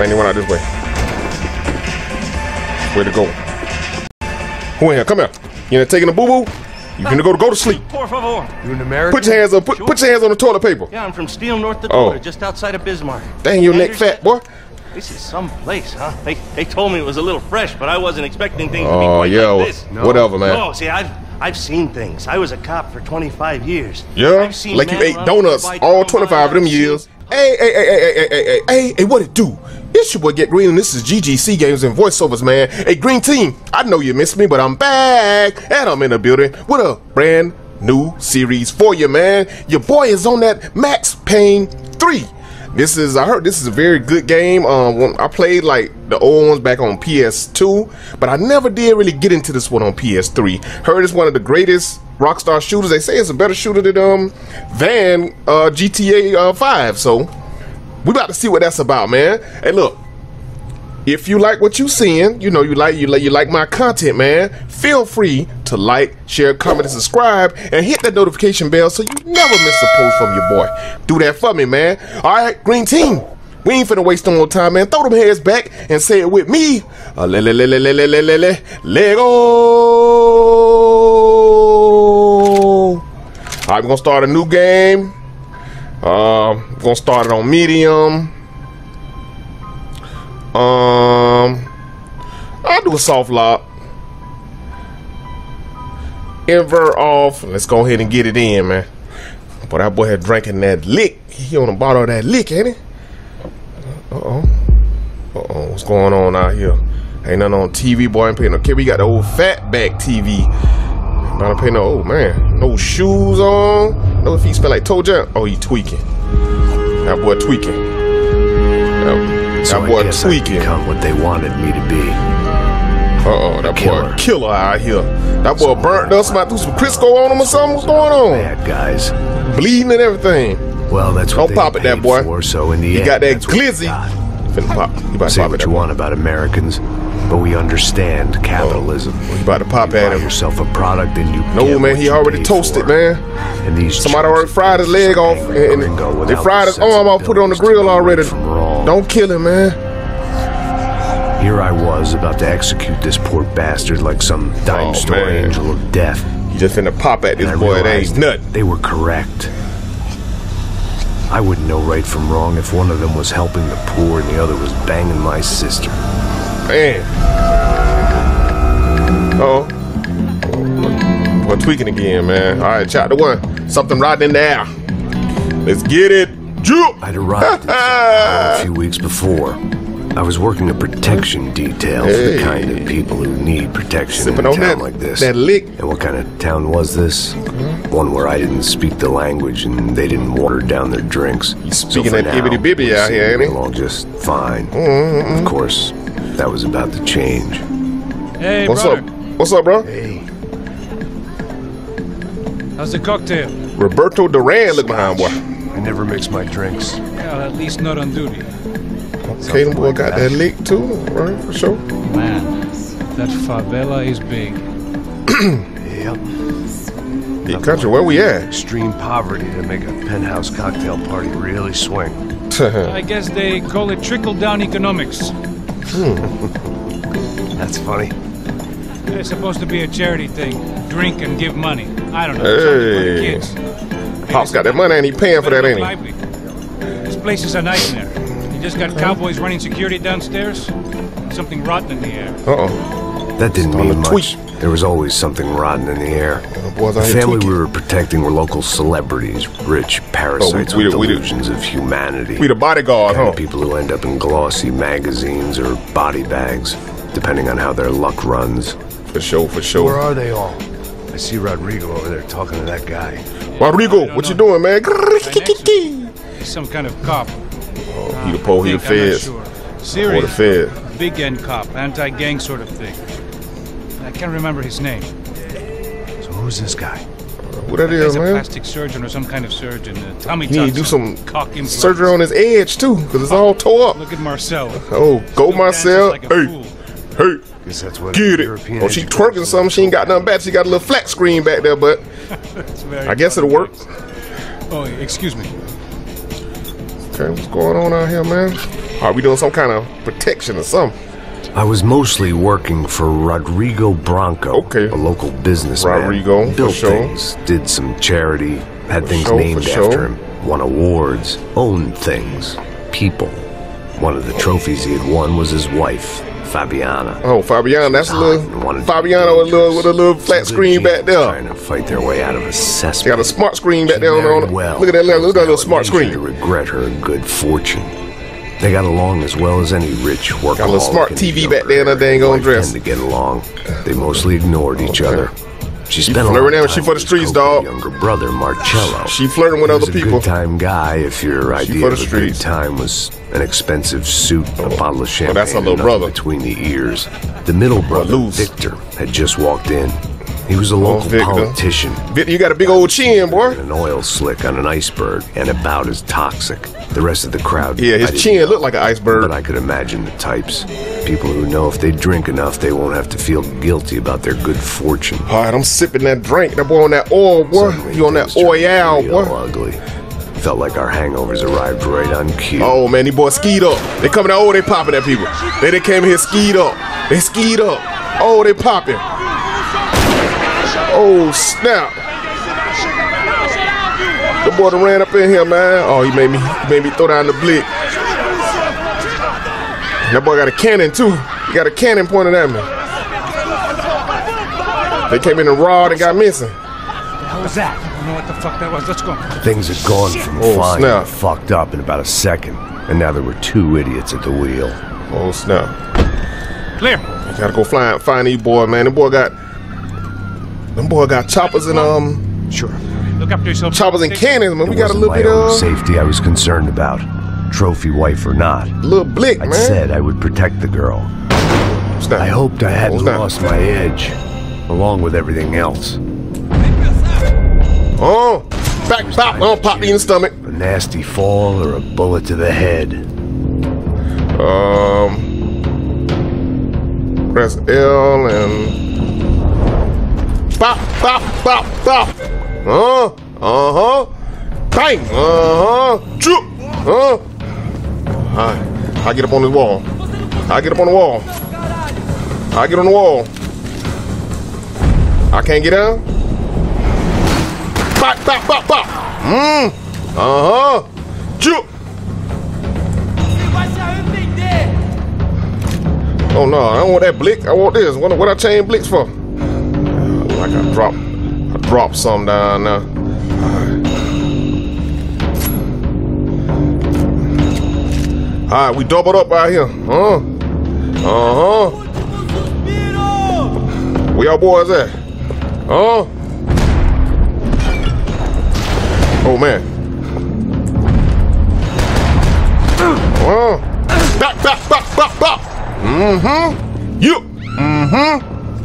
think they went out this way. Way to go. Who in here? Come here. You ain't taking a boo boo? You finna go to go to sleep. Por favor. You an American? Put your hands up. Put, put your hands on the toilet paper. Yeah, I'm from Steele, North Dakota, Oh. just outside of Bismarck. Dang your neck fat, boy. This is some place, huh? They, they told me it was a little fresh, but I wasn't expecting things to be Oh quite yeah, like this. whatever, man. Oh, see, I've I've seen things. I was a cop for 25 years. Yeah, I've seen like you ate donuts all 25 of them I've seen- years. Hey, hey, hey, hey, hey, hey, hey, hey, hey, what it do? It's your boy Get Green, and this is GGC Games and Voiceovers, man. Hey, Green Team, I know you missed me, but I'm back, and I'm in the building with a brand new series for you, man. Your boy is on that Max Payne 3. This is, I heard this is a very good game. Um, I played like the old ones back on PS2, but I never did really get into this one on PS3. Heard it's one of the greatest Rockstar shooters. They say it's a better shooter than um than uh, GTA uh, 5. So we about to see what that's about, man. Hey, look, if you like what you seeing, you know you like you like you like my content, man. Feel free to like, share, comment, and subscribe, and hit that notification bell so you never miss a post from your boy. Do that for me, man. All right, green team. We ain't finna waste no more time, man. Throw them heads back and say it with me. Lego. I'm gonna start a new game. Um, uh, gonna start it on medium. Um, I'll do a soft lock. Invert off. Let's go ahead and get it in, man. But that boy had drinking that lick. He on the bottle of that lick, ain't he? Uh oh. Uh oh. What's going on out here? Ain't nothing on TV, boy. I ain't paying no care. We got the old fatback TV. Not paying no. Oh man, no shoes on. No feet smell like toe jam. Oh, he tweaking. That boy tweaking. That, So that I boy guess I tweaking. become what they wanted me to be. Uh oh, that boy Killer. killer out here. That boy burnt us. Might threw some Crisco on him or something. What's going on? Bad guys. Bleeding and everything. Well, that's what Don't they pop it, that boy. For, so in the You end, got that that's what we glizzy. Finna pop. You about to Say pop what it. you want about Americans, but we understand capitalism. boy. You about to pop You at him. yourself a product and you No man, he already toasted, for. man. And these Somebody already fried his leg off, and, and they fried his arm off, put it on the grill already. Right. Don't kill him, man. Here I was about to execute this poor bastard like some dime Oh, store man. angel of death. You just finna pop at this boy. It ain't nothing. They were correct. I wouldn't know right from wrong if one of them was helping the poor and the other was banging my sister. Man. Oh. We're tweaking again, man. All right, chapter one. Something riding in the air. Let's get it. Jump. I'd arrived in Sao Paulo a few weeks before. I was working a protection detail for the kind of people who need protection Sipping in a town that, like this. that lick. And what kind of town was this? One where I didn't speak the language and they didn't water down their drinks. He's speaking for that now, ibbity-bibby we out here, seemed ain't he? Along just fine. Mm-hmm. Of course, that was about to change. Hey, What's brother. up? What's up, bro? Hey, How's the cocktail? Roberto Duran look behind, boy. I never mix my drinks. Well, at least not on duty. Okay, them boy got that lick too, right? For sure. Man, that favela is big. Yep. Big country, where we at? Extreme poverty to make a penthouse cocktail party really swing. I guess they call it trickle-down economics. Hmm. That's funny. It's supposed to be a charity thing. Drink and give money. I don't know. Something for the Hey. kids. Pops got that money and he paying for that, ain't he? lively. This place is a nightmare. You just got cowboys running security downstairs. Something rotten in the air. Uh oh. that didn't On mean the much. tweet. There was always something rotten in the air. boys The family tweaking. we were protecting were local celebrities, rich parasites Oh, we- with we- we- delusions of humanity. We the bodyguard, kind huh? of people who end up in glossy magazines or body bags, depending on how their luck runs. For sure, for sure. Where are they all? I see Rodrigo over there talking to that guy. Rodrigo, what you doing, man? He's some kind of cop. oh He the pole, he the feds. sure. Or the fed. big end cop, anti-gang sort of thing. I can't remember his name. So who's this guy? What that is, a plastic surgeon or some kind of surgeon. Uh, Tommy He need to do some surgery on his edge too, cause it's all tore up. Look at Marcel. Oh, go Still Marcel. like Hey, fool. hey, Guess that's what get it. European Oh, she twerking something. She ain't got nothing back. She got a little flat screen back there, but I guess it'll work. Oh, excuse me. Okay, what's going on out here, man? Are we doing some kind of protection or something? I was mostly working for Rodrigo Branco, Okay. a local businessman. Rodrigo, for built sure. things, did some charity, had things sure, for named sure. after him, won awards, owned things, people. One of the trophies he had won was his wife, Fabiana. Oh, Fabiano, that's a little Fabiano with a little with a little flat screen back there. Trying to fight their way out of a cesspool. Got a smart screen back She there on, on well. Look at that, look at that little smart screen. To regret her good fortune. They got along as well as any rich workaholic. Got a smart TV back there her younger dang on dress. to get along. They mostly ignored each Okay. other. She spent a lot flirting out, she time for the streets, dog. Younger brother Marcelo. She flirting with He other was a people. good time guy if your idea for the of a streets. good time was an expensive suit, a oh. bottle of oh, champagne, that's her little brother. between the ears. The middle brother. Victor, had just walked in. He was a local Victor. politician. Victor, you got a big old chin, boy. An oil slick on an iceberg and about as toxic. The rest of the crowd. Yeah, his chin know. looked like an iceberg. But I could imagine the types. People who know if they drink enough, they won't have to feel guilty about their good fortune. All right, I'm sipping that drink. That boy on that oil, boy. Suddenly, You on that oil, boy. ugly. Felt like our hangovers arrived right on cue. Oh man, these boys skied up. They coming out. Oh, they popping at people. They they came here skied up. They skied up. Oh, they popping. Oh snap! The boy that ran up in here, man. Oh, he made me he made me throw down the blick. That boy got a cannon too. He got a cannon pointed at me. They came in and raw and got missing. How was that? I don't know what the fuck that was. Let's go. Things had gone from Oh, fine snap. to fucked up in about a second. And now there were two idiots at the wheel. Oh snap! Clear. You Gotta go find find these boy, man. Them boy got them boy got choppers and um Sure. Look after yourself. choppers and cannons, man. It We got a little bit own of safety I was concerned about. Trophy wife or not. little blick, I man. said I would protect the girl. Snap. I hoped I hadn't lost my edge, along with everything else. Oh, back pop, oh, pop me in the stomach. A nasty fall or a bullet to the head. Um, press L and pop, pop, pop, pop. Uh, uh huh. Bang. Uh huh. Choop. Uh. I, I get up on this wall. I get up on the wall. I get on the wall. I can't get down. Bop, bop, bop, bop. Mm. Uh huh. Choop. Oh no, I don't want that blick. I want this. What, what I change blicks for? Drop some down now. All right, we doubled up out here. Huh? Uh huh. Where y'all boys at? Huh? Oh man. Uh, back, back, back, back, back. Mm-hmm. You. Mm-hmm.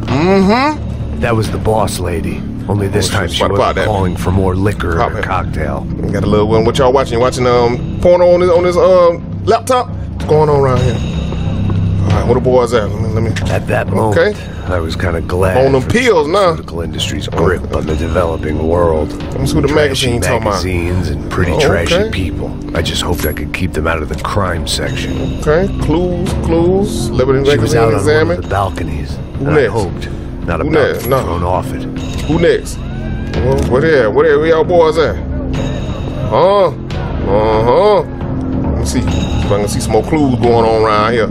Mm-hmm. That was the boss lady. Only this time she wasn't that. calling for more liquor Pop or a cocktail. Got a little one. What y'all watching? You watching um porno on his on his um laptop? What's going on around here? All right, where the boys at? Let me, let me At that moment, Okay. I was kind of glad On them pills now. pharmaceutical industry's grip on the developing world. Let me see what the magazine talking about. magazines and pretty Oh, trashy people. I just hoped I could keep them out of the crime section. Okay, clues, clues. Liberty She was magazine out on one of the balconies, and I hoped not Who about to be No. thrown off it. Who next? Well, where they at? Where, they, where y'all boys at? Huh? Uh huh. Let me see. If I can see some more clues going on around here.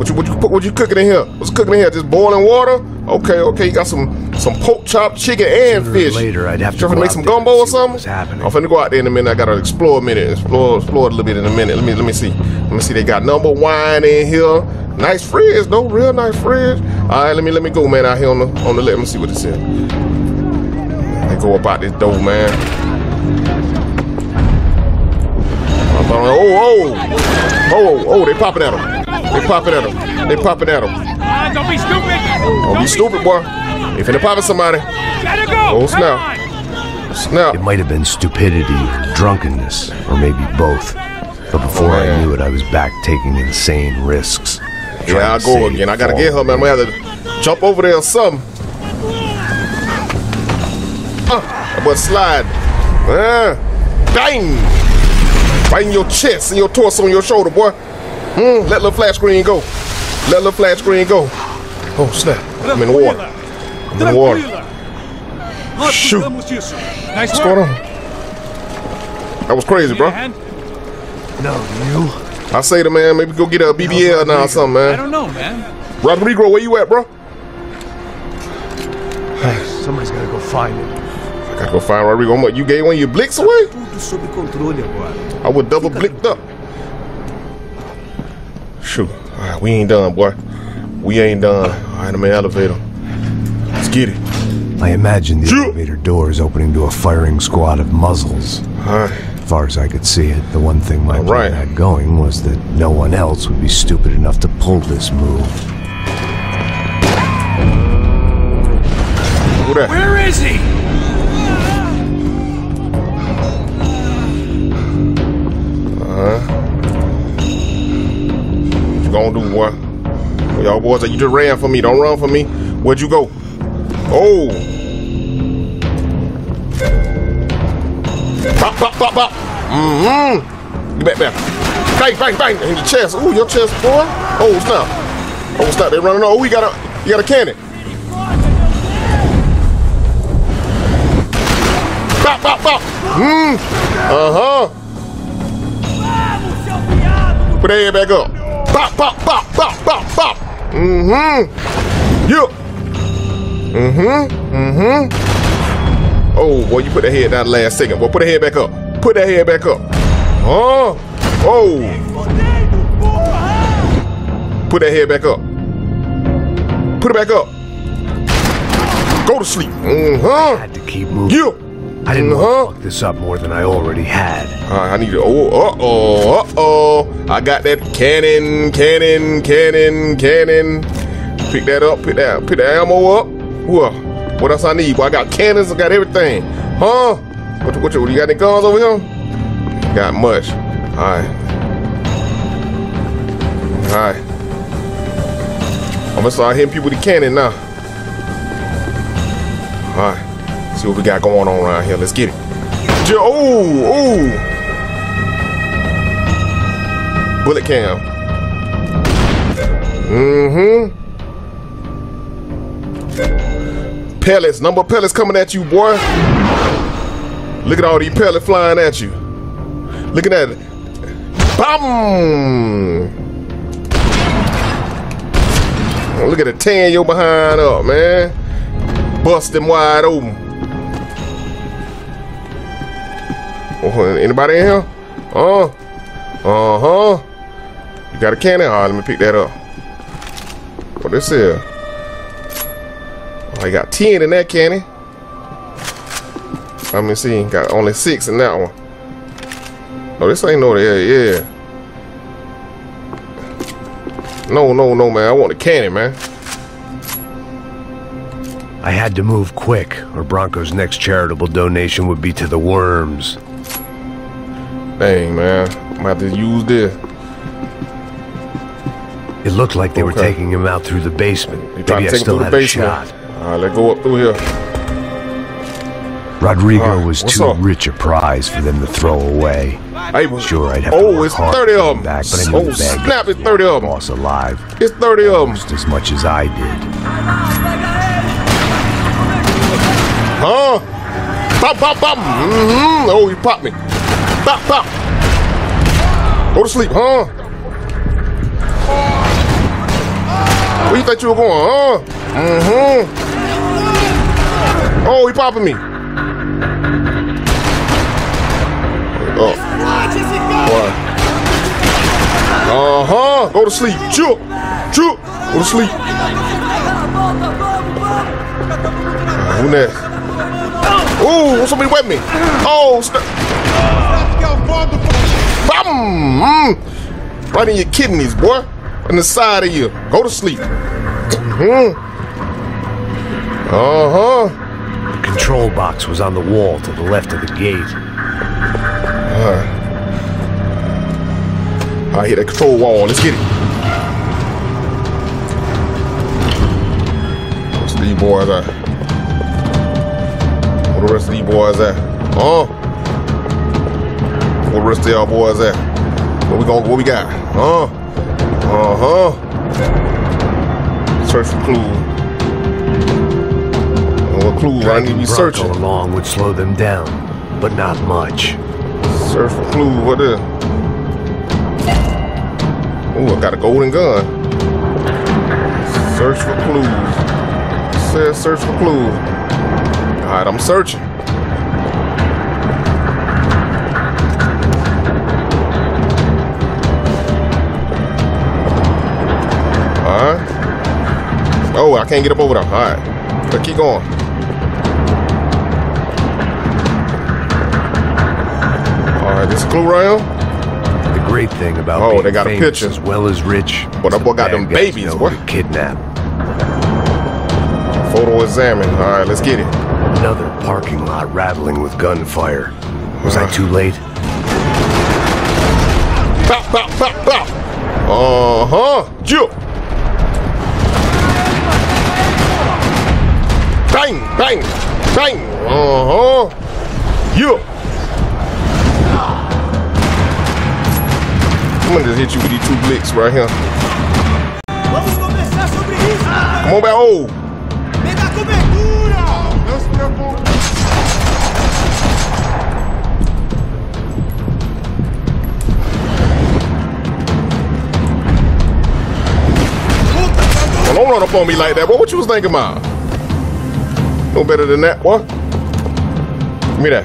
What you what you what you cooking in here? What's cooking in here? Just boiling water? Okay, okay. You got some some pork chop, chicken, and Sooner fish. later, I'd have to You go make some gumbo or something? I'm finna go out there in a minute. I gotta explore a minute. Explore explore a little bit in a minute. Let me let me see. Let me see. They got number wine in here. Nice fridge no real nice fridge. All right, let me let me go, man. Out here on the on the let me see what it says. They go about this dough, man. I thought, oh, oh, oh, oh, they popping at him. They popping at him. They popping at him. Ah, don't be stupid. Don't be stupid, boy. They finna pop at somebody. Gotta go. Oh, Come snap. Snap. It might have been stupidity, drunkenness, or maybe both. But before I knew it, I was back taking insane risks. Yeah, trying I'll to go again. I gotta get her, man. I'm gonna have to jump over there or something. But slide. Uh, bang. Right in your chest, and your torso, on your shoulder, boy. Mm, let little flash screen go. Let little flash screen go. Oh, snap. I'm in the water. I'm in the water. Shoot. Nice What's going on? That was crazy, bro. No, you? I say to man, maybe go get a BBL now or something, man. I don't know, man. Rodrigo, where you at, bro? Somebody's gotta go find him. I gotta go find Rodrigo. I'm like, You gave one of your blicks away? Tudo sob controle agora. I would double blicked up. Shoot. All right, we ain't done, boy. We ain't done. All right, I'm in the elevator. Let's get it. I imagine the Shoot. elevator door is opening to a firing squad of muzzles. All right. As far as I could see it, the one thing my All plan right. had going was that no one else would be stupid enough to pull this move. Where is he? What you gonna do, boy? Y'all boys, you just ran for me. Don't run for me. Where'd you go? Oh. Bop, bop, bop, bop. Mm-hmm. Get back there. Bang, bang, bang. In your chest. Ooh, your chest, boy. Oh, snap. Oh, snap. They running. Oh, we got a, you got a cannon. Bop, bop, bop. Hmm. Uh-huh. Put that head back up. Bop, bop, bop, bop, bop, bop. Mm-hmm. Yeah. Mm-hmm. Mm-hmm. Oh, boy, you put that head down the last second. Boy, put that head back up. Put that head back up. Huh? Oh. Put that head back up. Put it back up. Go to sleep. Mm-hmm. had to keep moving. Yeah. I didn't want to fuck this up more than I already had. Uh, I need to. Oh, uh oh, uh oh. I got that cannon, cannon, cannon, cannon. Pick that up, pick that, pick that ammo up. Whoa. What else I need? Boy, I got cannons, I got everything. Huh? What, what, you, you got any guns over here? Got much. Alright. Alright. I'm gonna start hitting people with the cannon now. Alright. See what we got going on around here. Let's get it. Oh, oh. Bullet cam. Mm-hmm. Pellets, number of pellets coming at you, boy. Look at all these pellets flying at you. Look at that. Bam! Look at the tan your behind up, man. Bust them wide open. Oh, anybody in here? Uh, uh-huh. You got a cannon? All right, let me pick that up. What this is? Oh, I got 10 in that cannon. Let me see. Got only six in that one. No, this ain't no yeah, yeah. No, no, no, man. I want the cannon, man. I had to move quick, or Branco's next charitable donation would be to the worms. Dang, man. I'm about to use this. It looked like they were taking him out through the basement. They Maybe I to still him through had the a shot. All right, let's go up through here. Rodrigo Alright, was too up? rich a prize for them to throw away. Hey, Sure, I'd have to oh, work it's hard 30 of them. back, but I knew oh, the snap, it's 30 of them. boss alive It's 30 of them. just as much as I did. Huh? Bop, bop, bop. Mm-hmm. Oh, he popped me. Bop, bop. Go to sleep, huh? Where you thought you were going, huh? Mm-hmm. Oh, he popping me. Oh. Uh-huh. Go to sleep. Chill. Chill. Go to sleep. Who next? Ooh, somebody wet me. Oh, snap. Bam! Mm. Right in your kidneys, boy. On the side of you. Go to sleep. Mm-hmm. Uh-huh. The control box was on the wall to the left of the gate. I hit that control wall. Let's get it. What's these boys at? Where the rest of these boys at? Oh. Where the rest of y'all boys at? What we going? What we got? Huh? Uh huh. Search for clues. What clues I need to be Branco searching? along would slow them down, but not much. Search for clues. What is? Ooh, I got a golden gun. Search for clues. Says search for clues. All right, I'm searching. I can't get up over there. All right, let's keep going. All right, this is clue round. The great thing about Oh, they got a picture. as well as rich. But that boy got them babies, What? Kidnap. Photo examine. All right, let's get it. Another parking lot rattling with gunfire. Was I too late? Pop, pop, pop, pop. Uh huh. Jump. Bang, bang, bang. Uh huh. Yeah. I'm gonna just hit you with these two blicks right here. Come on back. Oh. Well, don't run up on me like that. Boy, what you was thinking about? No better than that. Give me that.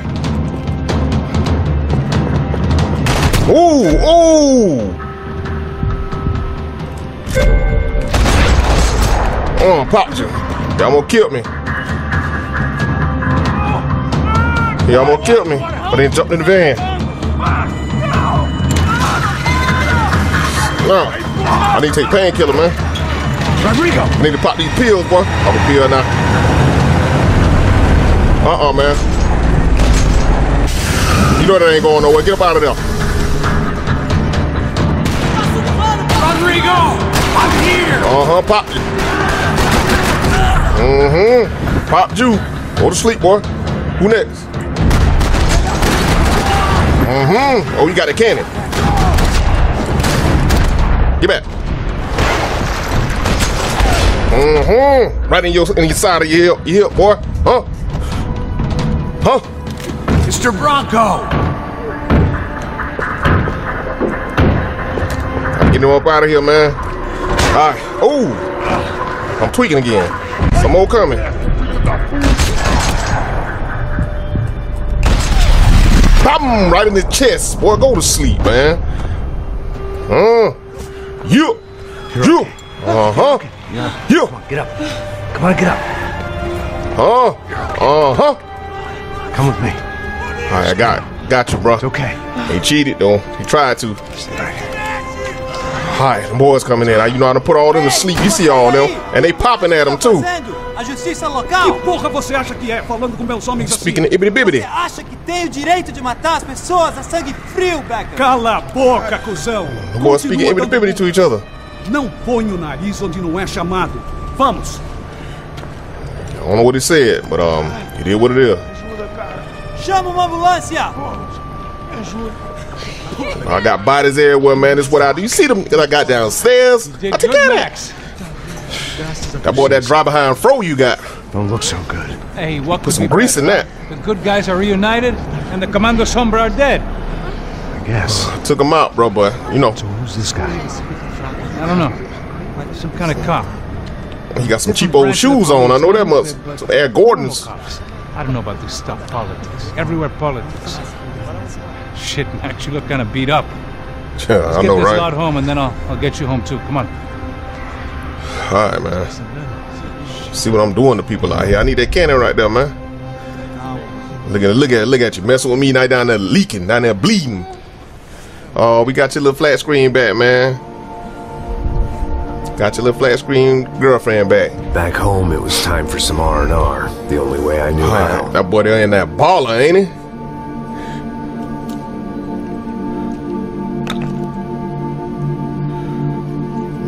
Ooh, ooh. Oh, popped you. Y'all gonna kill me. Y'all gonna kill me. But then jumped in the van. No. I need to take painkiller, man. Rodrigo! I need to pop these pills, boy. I'm a pill now. Uh-uh, man. You know that ain't going nowhere. Get up out of there. Rodrigo! I'm here! Uh-huh, pop you. Mm-hmm. Pop you. Go to sleep, boy. Who next? Mm-hmm. Oh, you got a cannon. Get back. Mm-hmm. Right in your in your side of your hip, your hip, boy. Huh? Huh? Mr. Branco! Get him up out of here, man. All right. Oh, I'm tweaking again. Some more coming. Pop him right in the chest. Boy, go to sleep, man. Uh, you. You. Uh-huh. You. Get up. Come on, get up. Huh? Uh-huh. Come with me. All right, I got got you, bro. It's okay. He cheated, though. He tried to. All right, the boys coming in. You know how to put all them to sleep. You see all them. And they popping at them, too. A justiça local? Porra, você acha que é falando com meus homens Speaking of ibity bibbity. Você acha que tem o direito de matar as pessoas a sangue frio, Becker? Cala a boca, cuzão! The boys speaking bibbity to each other. Não põe o nariz onde não é chamado. Vamos! I don't know what he said, but um, it is what it is. Chama uma ambulância! I got bodies everywhere, man. This is what I do. You see them that I got downstairs? I took good, care that. Max. That boy, that drive behind fro you got. Don't look so good. Hey, what Put could some be grease in that. The good guys are reunited, and the Comando Sombra are dead. I guess. Uh, took him out, bro, but you know, So who's this guy? I don't know. Some kind of cop. he got some cheap old shoes on. I know that much. Some Air Gordons. I don't know about this stuff. Politics. Everywhere politics. Shit, Max, you look kind of beat up. Yeah, Let's I get this right? lot home, and then I'll, I'll get you home too. Come on. All right, man. See what I'm doing to people out here. I need that cannon right there, man. Look at it, look at it, look at you. Messing with me now down there leaking, down there bleeding. Oh, we got your little flat screen back, man. Got your little flat screen girlfriend back. Back home, it was time for some R&R. The only way I knew how. That boy there in that baller, ain't he?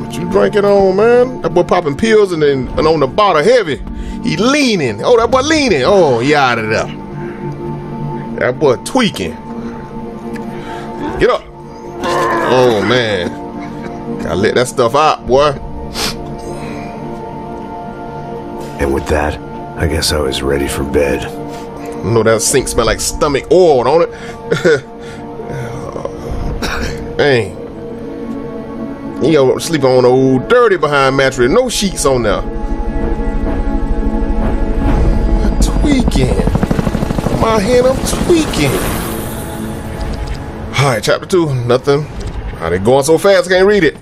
What you drinking on, man? That boy popping pills and then and on the bottle heavy. He leaning. Oh, that boy leaning. Oh, he out of there. That boy tweaking. Get up. Oh man. Gotta let that stuff out, boy. And with that, I guess I was ready for bed. You know that sink smell like stomach oil, don't it? Dang. You know, sleeping on old dirty behind mattress, no sheets on there. Tweaking. My head, I'm tweaking. Alright, chapter two, nothing. How they going so fast, I can't read it.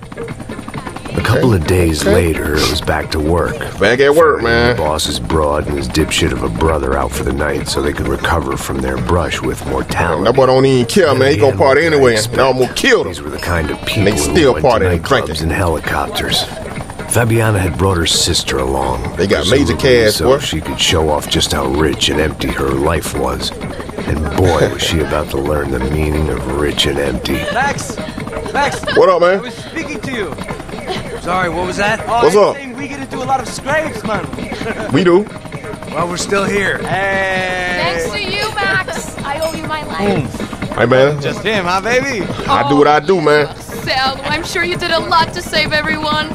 A couple of days Okay. later, it was back to work. Back at work, The man. boss's broad and his dipshit of a brother out for the night so they could recover from their brush with mortality. That boy don't even care, man. He gonna party anyway. And I almost killed These him. were the kind of people They still who went party to and nightclubs and helicopters. Fabiana had brought her sister along. They got major presumably cash, so boy. she could show off just how rich and empty her life was. And boy, was she about to learn the meaning of rich and empty. Max! Max! What up, man? I man? was speaking to you. Sorry, what was that? Oh, What's I'm up? saying we get into a lot of scrapes, man. We do. Well, we're still here. Hey. Thanks Hey! to you, Max. I owe you my life. Hey, man. Just him, huh, baby? I do what I do, man. Sal, I'm sure you did a lot to save everyone.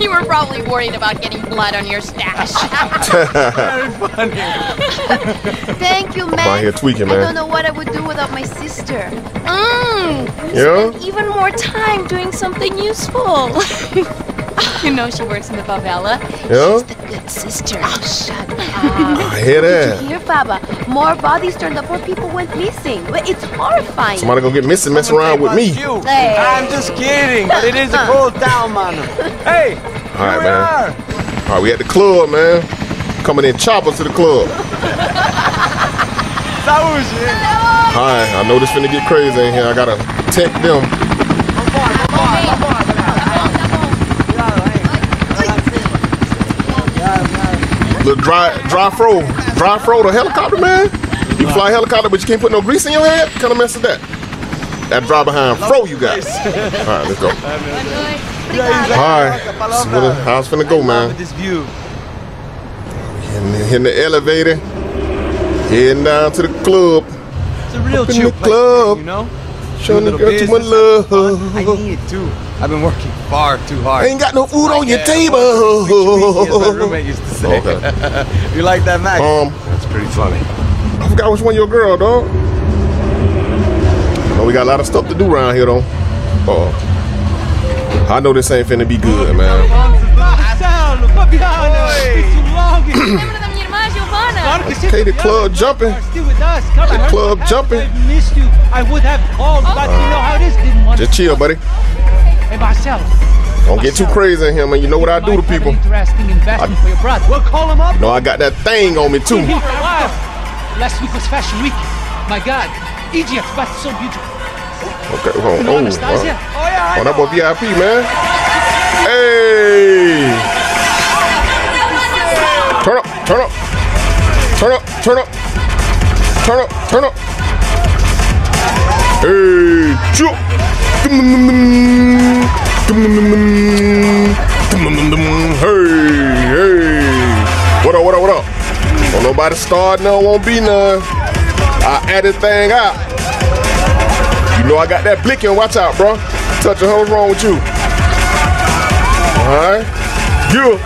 You were probably worried about getting blood on your stash. Very funny. Thank you, man. out here tweaking, I don't know what I would do without my sister. mm, Yeah? spend even more time doing something useful. you know she works in the favela. Yeah? She's The good sister. Ah, shut up. I hear that. Here, Baba. More bodies turned up More people went missing. But It's horrifying. Somebody gonna get missing, messing around with me. You. Hey. I'm just kidding, but it is a cold town, man. Hey! All right, here we man. are. All right, we at the club, man. Coming in choppers to the club. Saúde! All right, I know this finna get crazy in here. I gotta protect them. Little dry, dry fro, dry fro the helicopter, man. You fly a helicopter, but you can't put no grease in your head. What kind of mess is that? That dry behind fro you got. All right, let's go. All right, see what it- how it's finna go, man. This view. In, in the elevator, heading down to the club. It's a real Up in chill the place, club. you know? Showing the girl too much fun. I love. need it too. I've been working far too hard. Ain't got no food on your Yeah, table. As my roommate used to say. Okay. you like that, Max? Um, That's pretty funny. I forgot which one your girl, dog. know we got a lot of stuff to do around here, though. Uh, I know this ain't finna be good, man. Marcelo, Fabiana, it's been too long. Lembra da minha irmã, Giovanna? Claro que sim, Okay, the club jumping. You're Still with us. Come The club jumping. I missed you. I would have called, but you know how it is. Didn't Just chill, buddy. Hey, Marcelo. Don't get too crazy in here, man. You know what I do to people. Interesting investment for your brother. We'll call him up. No, I got that thing on me, too. Here for a while. Last week was Fashion Week. My God, Egypt, but so beautiful. Okay, hold on. know Oh, wow. Oh, yeah, Oh, that boy VIP, man. Hey! Turn up, turn up. Turn up, turn up. Turn up, turn up. Hey, choo. Hey, hey. What up, what up, what up? Don't nobody start none, won't be none. I add this thing out. You know I got that blicking. Watch out, bro. Touch her. What's wrong with you? All right. You.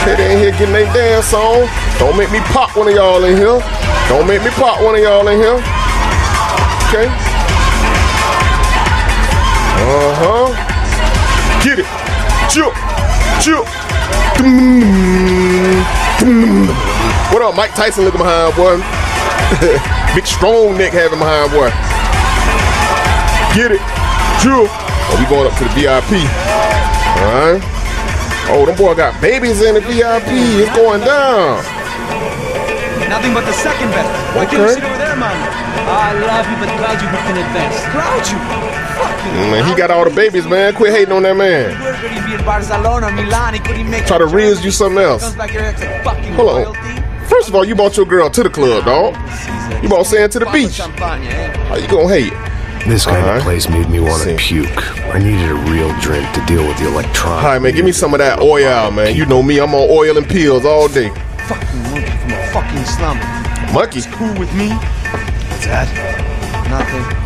Okay, they in here getting their dance on. Don't make me pop one of y'all in here. Don't make me pop one of y'all in here. Okay. Uh huh. Get it. Chill. Chill. What up, Mike Tyson looking behind, boy? Big strong neck having behind, boy. Get it. Drew. Oh, we going up to the VIP. Alright. Oh, them boy got babies in the VIP. It's going down. Nothing but the second best. Why can't you Okay. sit over there, man? I love you, but Cloud, you can advance. Crowd you. Fucking Man, he got all the babies, man. Quit hating on that man. Where could he be in Barcelona, Milan? He couldn't make Try to riz you something else. Comes back here and acts like fucking Hold on. First of all, you brought your girl to the club, dog. You brought Sam to the beach. How you gonna hate? This kind Alright. of place made me want to puke. I needed a real drink to deal with the electronic. All right, man. Give me some of that oil, man. You know me. I'm on oil and pills all day. Fucking monkey from a fucking slum. Monkey. Cool with me? What's that? Nothing.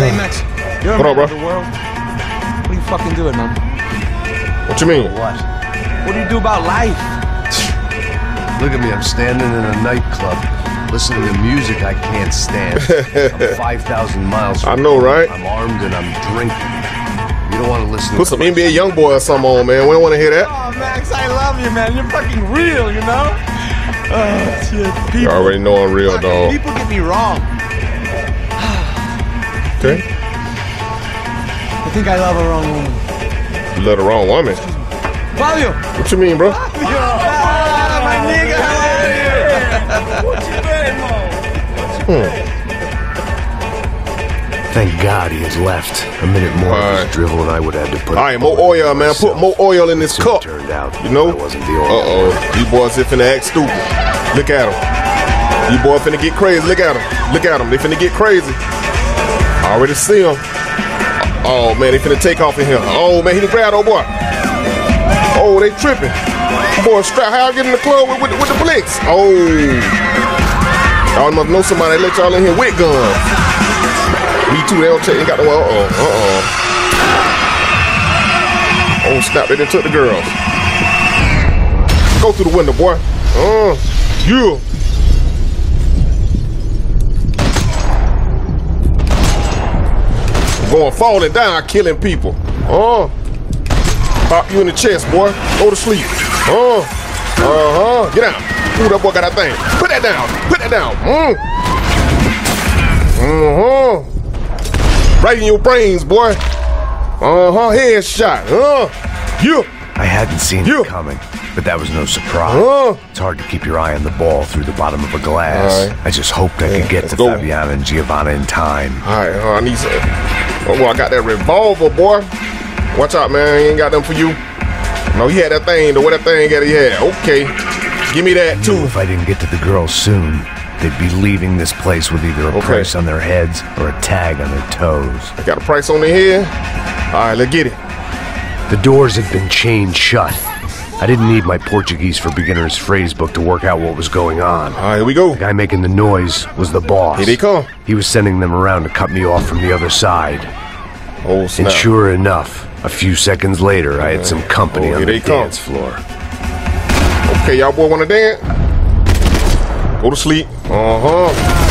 Hey, Max. You're What up, bro? the world. What do you fucking do it, man? What you mean? What? What do you do about life? Look at me, I'm standing in a nightclub, listening to music I can't stand. I'm 5,000 miles I know, home. right? I'm armed and I'm drinking. You don't want to listen Put to some NBA YoungBoy or something on, man. We don't want to hear that. Oh, Max, I love you, man. You're fucking real, you know? Oh, shit. You already know I'm real, dog. people get me wrong. Okay. I think I love a wrong woman. You love the wrong woman. Fabio! What you mean, bro? Ah, my nigga, how are you? What you doing, man? Thank God he has left. A minute more of Alright. his drivel and I would have to put. All right, more oil, man. Put more oil in this Soon cup. Turned out, You know? Wasn't the only. Uh oh. You boys they finna act stupid. Look at him. You boys finna get crazy. Look at him. Look at him. They finna get crazy. I already see him. Oh man, they finna take off in here. Oh man, he done grabbed old boy. Oh, they tripping. Boy, strap. How I get in the club with, with, with the blitz? Oh. Y'all must know somebody that let y'all in here with guns. Me too. They don't. They got the. Uh oh. Uh oh. Snap! They done took the girls. Go through the window, boy. Uh, you. Going falling down, killing people. Oh. Pop you in the chest, boy. Go to sleep. Oh. Uh-huh. Get out. Ooh, that boy got that thing. Put that down. Put that down. Mm. Uh-huh. Right in your brains, boy. Uh-huh. Headshot. Uh. You. I hadn't seen You. it coming, but that was no surprise. Uh. It's hard to keep your eye on the ball through the bottom of a glass. Right. I just hoped I Yeah, could get to go. Fabiana and Giovanna in time. All right, I need some. Oh, I got that revolver, boy. Watch out, man. He ain't got them for you. No, he had that thing. The way that thing got? He had. Okay, give me that too. if I didn't get to the girls soon, they'd be leaving this place with either a Okay. price on their heads or a tag on their toes. I got a price on the head. All right, let's get it. The doors had been chained shut. I didn't need my Portuguese for Beginners phrase book to work out what was going on. Right, here we go. The guy making the noise was the boss. Here they come. He was sending them around to cut me off from the other side. Oh And sure enough, a few seconds later, I had some company Oh, on the they come. dance floor. Okay, y'all boy want to dance? Go to sleep. Uh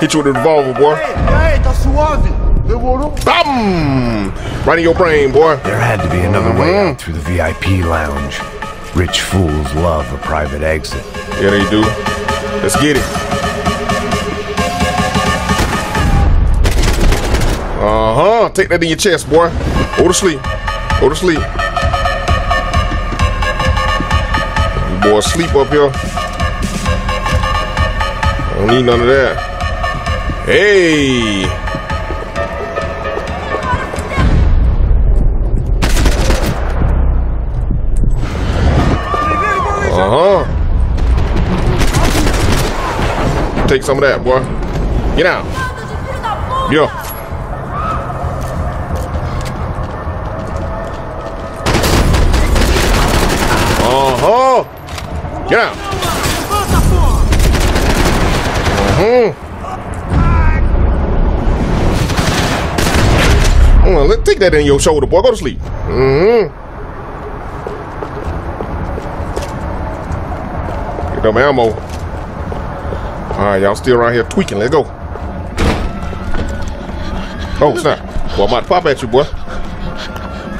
Hit you with a revolver, boy. Hey, tá suave. Demorou? Bam! Right in your brain, boy. There had to be another way Mhm. out through the VIP lounge. Rich fools love a private exit. Yeah, they do. Let's get it. Uh huh. Take that in your chest, boy. Go to sleep. Go to sleep. You boys sleep up here. Don't need none of that. Hey. Uh huh. Take some of that, boy. Get out. Yeah. Uh huh. Get out. Uh Well, let take that in your shoulder, boy. Go to sleep. Mm-hmm. Get them ammo. All right, y'all still around here tweaking. Let's go. Oh, snap. Well, I'm about to pop at you, boy.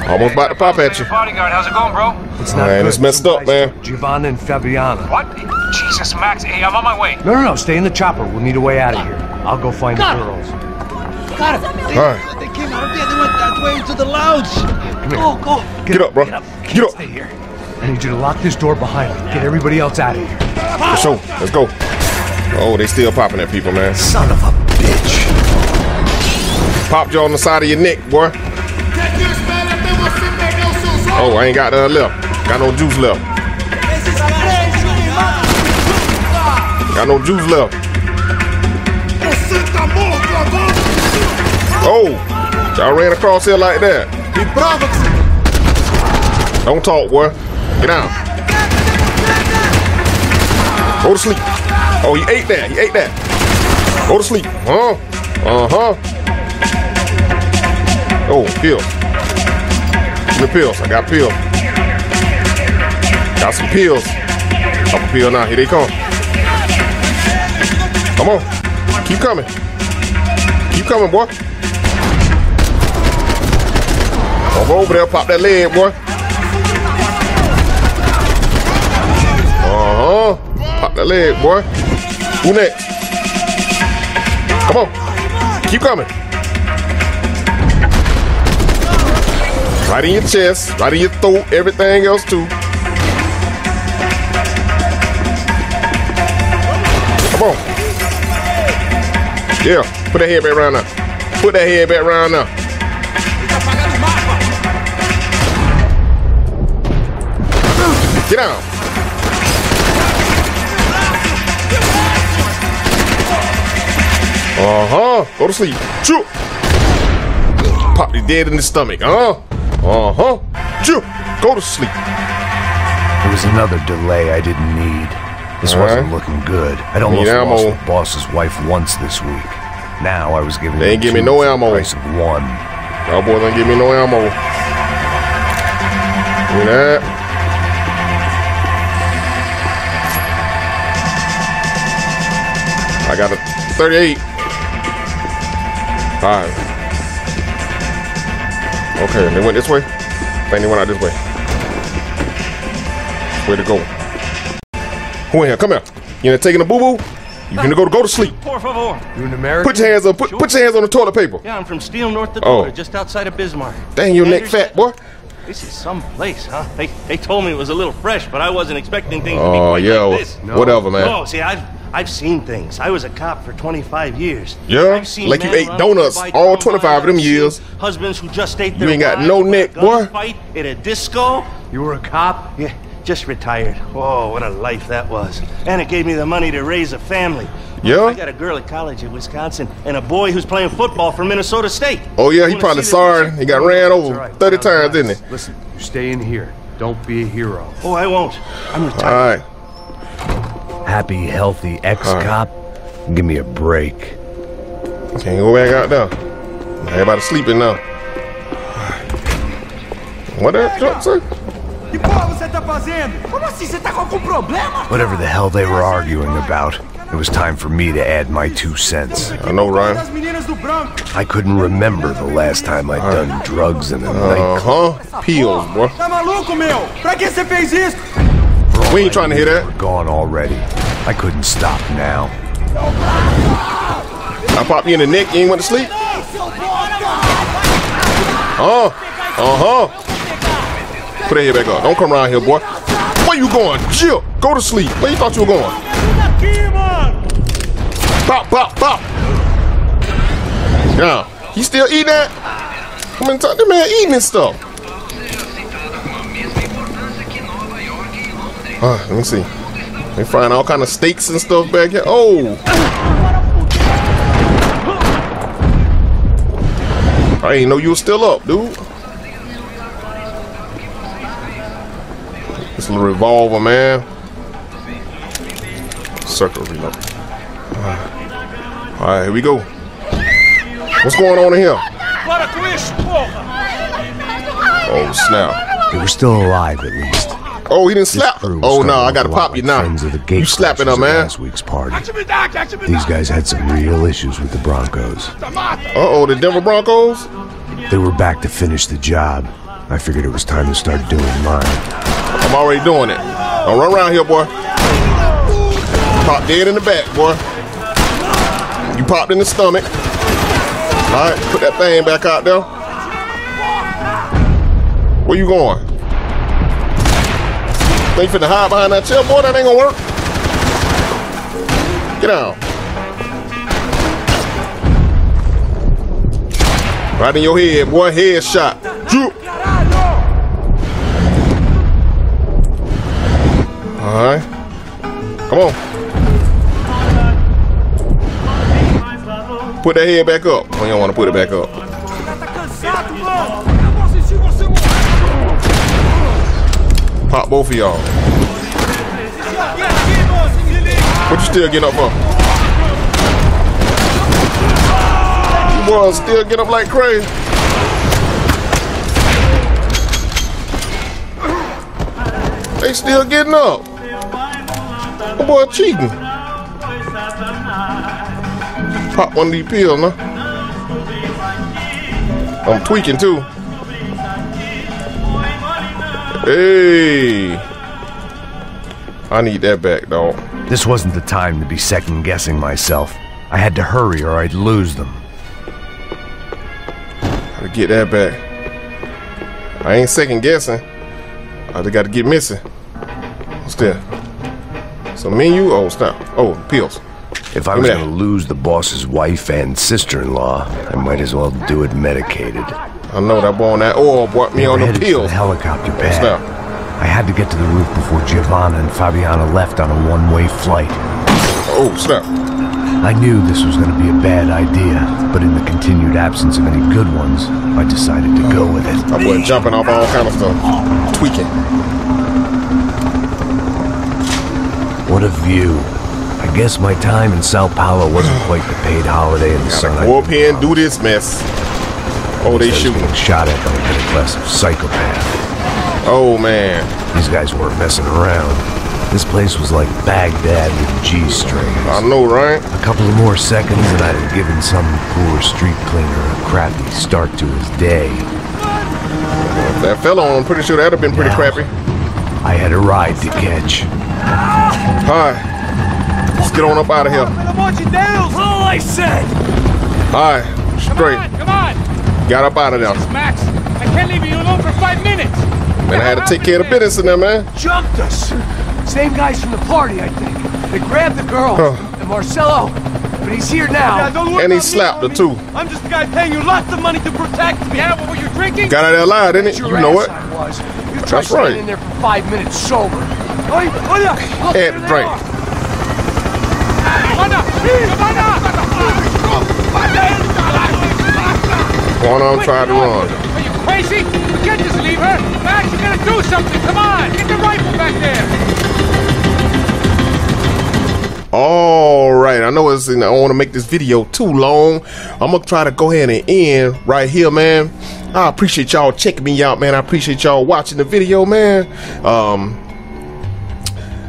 Almost about to pop at you. Bodyguard, how's it going, bro? It's not Man, it's messed up, man. Giovanna and Fabiana. What? Jesus, Max. Hey, I'm on my way. No, no, no. Stay in the chopper. We'll need a way out of here. I'll go find Got the it. girls. Got it. All right. They went that way into the lounge. Go, oh, go. Get up, bro. Get up. Get up. Stay here. I need you to lock this door behind me. Get everybody else out of here. Ah. For sure. Let's go. Oh, they still popping at people, man. Son of a bitch. Popped you on the side of your neck, boy. Oh, I ain't got none left. Got no juice left. Got no juice left. Y'all ran across here like that. Don't talk, boy. Get down. Go to sleep. Oh, he ate that. He ate that. Go to sleep. Huh? Uh-huh. Oh, pills. Give me pills. I got pills. Got some pills. Couple pill now. Here they come. Come on. Keep coming. Keep coming, boy. Go over there. Pop that leg, boy. Uh-huh. Pop that leg, boy. Who next? Come on. Keep coming. Right in your chest, right in your throat, everything else too. Come on. Yeah, put that head back around now. Put that head back around now. Get down. Uh-huh. Go to sleep. Shoot. Pop you dead in the stomach. Uh-huh. Uh-huh. Shoot. Go to sleep. There was another delay I didn't need. This All wasn't right. looking good. I'd almost Need lost ammo. the boss's wife once this week. Now I was giving They ain't give me no ammo. price of one. Y'all boys ain't give me no ammo. Me that. I got a 38. Five. Okay, they went this way. I think they went out this way. Way to go. Who in here? Come here. You ain't taking a boo boo? You gonna go to go to sleep. Por favor. You an American? Put your hands up. Put, put your hands on the toilet paper. Yeah, I'm from Steele, North Oh. Dakota, just outside of Bismarck. Dang, your neck fat, boy. This is some place, huh? They, they told me it was a little fresh, but I wasn't expecting things to be Oh, quite yeah. like this. Whatever, man. Oh, see, I've I've seen things. I was a cop for 25 years. Yeah? I've seen Like you ate donuts all 25 of them years. Husbands who just ate You their ain't got wives no with a neck, boy. gunfight at a disco. You were a cop? Yeah, just retired. Whoa, what a life that was. And it gave me the money to raise a family. Yeah? I got a girl at college in Wisconsin and a boy who's playing football for Minnesota State. Oh yeah, he probably see the sorry. He got ran over all right. 30 times, relax. didn't he? Listen, you stay in here. Don't be a hero. Oh, I won't. I'm retired. right. Happy, healthy ex-cop? Give me a break. Can't go back out there. Everybody sleeping now. What that truck say? Que porra você tá fazendo? Como assim? Você tá com algum problema? Whatever the hell they were arguing about, it was time for me to add my two cents. I know, Ryan. Das meninas do Branco. I couldn't remember the last time I'd done drugs in a Uh nightclub. huh. Peels, boy. Tá maluco, meu? Pra que você fez isso? We ain't trying to hear that. were gone already. I couldn't stop now. I pop you in the neck. You ain't went to sleep. Uh, uh huh. Put that head back up. Don't come around here, boy. Where you going? Chill. Go to sleep. Where you thought you were going? Pop, pop, pop. Now, he still eating that? I mean, the man eating this stuff. Uh, let me see. They frying all kind of steaks and stuff back here. Oh. I didn't know you were still up, dude. This little revolver, man. Circle reload. All right, here we go. What's going on in here? Para com isso, porra. Oh, snap. They were still alive, at least. Oh, he didn't slap. Crew Oh, no, I got to pop you now. friends of the You slapping crashers her, at man. Last week's party. Atividade, atividade. These guys had some real issues with the Brancos. Uh oh, the Denver Broncos? They were back to finish the job. I figured it was time to start doing mine. I'm already doing it. Don't run around here, boy. Pop dead in the back, boy. You popped in the stomach. All right, put that thing back out there. Where you going? You finna hide behind that chair, boy? That ain't gonna work. Get out. Right in your head, boy. Head shot. Shoot. All right. Come on. Put that head back up. Oh, you don't want to put it back up. Pop both of y'all. What you still getting up for? You boys still get up like crazy. They still getting up. My boy cheating. Pop one of these pills, no? I'm tweaking too. Hey. I need that back, dog. This wasn't the time to be second guessing myself. I had to hurry or I'd lose them. Gotta get that back. I ain't second guessing. I just gotta get missing. What's that? So menu? Oh, stop. Oh, pills. If I Give was to lose the boss's wife and sister-in-law, I might as well do it medicated. I know that boy on that oil brought me They on the pills. the helicopter pad. that? I had to get to the roof before Giovanna and Fabiana left on a one-way flight. Oh, snap. I knew this was going to be a bad idea, but in the continued absence of any good ones, I decided to go with it. My boy jumping off all kind of stuff. Tweaking. What a view. I guess my time in Sao Paulo wasn't quite the paid holiday in the sun. Go up here and do this mess. Oh, they I was shooting. shot at by a middle-class psychopath. Oh, man. These guys weren't messing around. This place was like Baghdad with G-strings. I know, right? A couple of more seconds and I'd have given some poor street cleaner a crappy start to his day. If that fellow, I'm pretty sure that'd have been pretty Now- crappy. I had a ride to catch. Alright. Let's get on up out of here. All I said. Alright. Come Straight. on, come on! Got up out of there. Max, I can't leave you alone for five minutes! Man, I had to take care of the business in there, man. Jumped us. Same guys from the party, I think. They grabbed the girl and Marcelo, but he's here now. And he slapped her, too. I'm just the guy paying you lots of money to protect me. Yeah, what were you drinking? Got out there alive, didn't it? You know ass it. I was. You tried That's staying right. in there for five minutes sober. Oi, oi, look, Had there to they drink. are. Come on up! One of them tried to run. Are you crazy? You can't just leave her! Max, you gotta do something! Come on! Get the rifle back there! All right, I know it's. I don't want to make this video too long. I'm gonna try to go ahead and end right here, man. I appreciate y'all checking me out, man. I appreciate y'all watching the video, man. Um,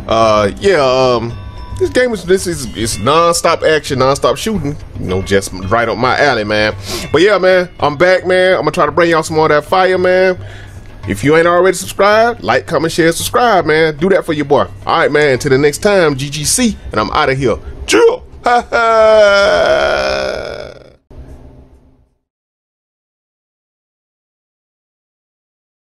uh, yeah. Um, this game is this is it's non-stop action, non-stop shooting. You know, just right up my alley, man. But yeah, man, I'm back, man. I'm gonna try to bring y'all some more of that fire, man. If you ain't already subscribed, like, comment, share, subscribe, man. Do that for your boy. All right, man. Until the next time, GGC, and I'm out of here. Chill.